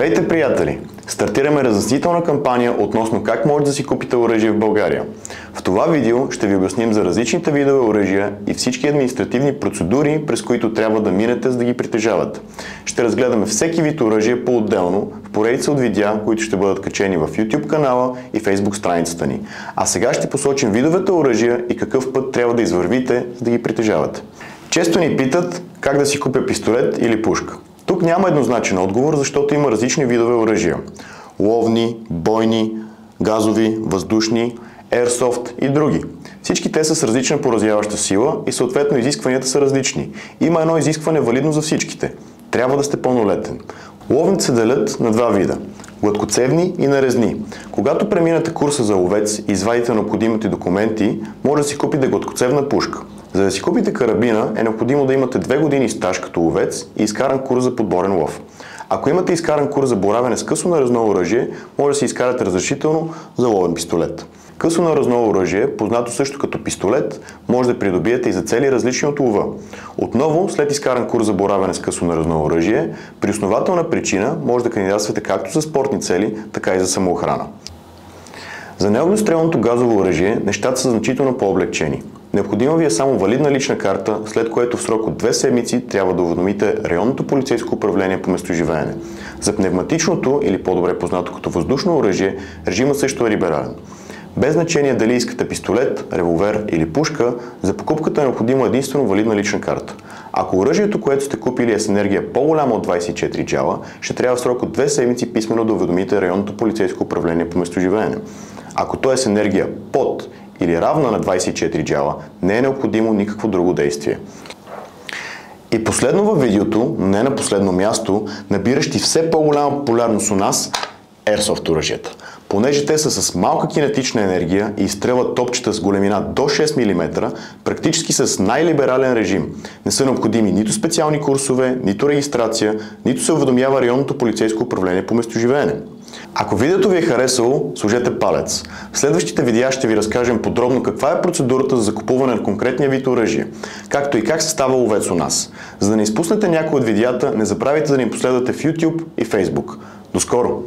Здравейте, приятели! Стартираме разяснителна кампания относно как може да си купите оръжие в България. В това видео ще ви обясним за различните видове оръжия и всички административни процедури, през които трябва да минете, за да ги притежавате. Ще разгледаме всеки вид оръжие по-отделно в поредица от видеа, които ще бъдат качени в YouTube канала и Facebook страницата ни. А сега ще посочим видовете оръжия и какъв път трябва да извървите, за да ги притежавате. Често ни питат как да си купя пистолет или пушка. Тук няма еднозначен отговор, защото има различни видове оръжия. Ловни, бойни, газови, въздушни, Airsoft и други. Всички те са с различна поразяваща сила и съответно изискванията са различни. Има едно изискване валидно за всичките. Трябва да сте пълнолетен. Ловните се делят на два вида гладкоцевни и нарезни. Когато преминете курса за ловец и извадите необходимите документи, може да си купите гладкоцевна пушка. За да си купите карабина е необходимо да имате две години стаж като ловец и изкаран курс за подборен лов. Ако имате изкаран курс за боравене с късо наразно оръжие, може да си изкарате разрешително за ловен пистолет. Късо наразно оръжие, познато също като пистолет, може да придобиете и за цели различни от лова. Отново, след изкаран курс за боравене с късо наразно оръжие, при основателна причина може да кандидатствате както за спортни цели, така и за самоохрана. За неогнестрелното газово оръжие нещата са значително по-облегчени. Необходима ви е само валидна лична карта, след което в срок от две седмици трябва да уведомите районното полицейско управление по местоживеене. За пневматичното или по-добре познато като въздушно оръжие, режимът също е либерален. Без значение дали искате пистолет, револвер или пушка, за покупката е необходимо единствено валидна лична карта. Ако оръжието, което сте купили е с енергия по-голяма от 24 джала, ще трябва в срок от две седмици писменно да уведомите районното полицейско управление по местоживеене. Ако то е с енергия под или равна на 24 джала, не е необходимо никакво друго действие. И последно във видеото, не на последно място, набиращи все по-голяма популярност у нас, Airsoft оръжията. Понеже те са с малка кинетична енергия и изстрелват топчета с големина до 6 мм, практически с най-либерален режим. Не са необходими нито специални курсове, нито регистрация, нито се уведомява районното полицейско управление по местоживеене. Ако видеото ви е харесало, сложете палец. В следващите видеа ще ви разкажем подробно каква е процедурата за закупуване на конкретния вид оръжие, както и как се става ловец у нас. За да не изпуснете някои от видеята, не забравяйте да ни последвате в YouTube и Facebook. До скоро!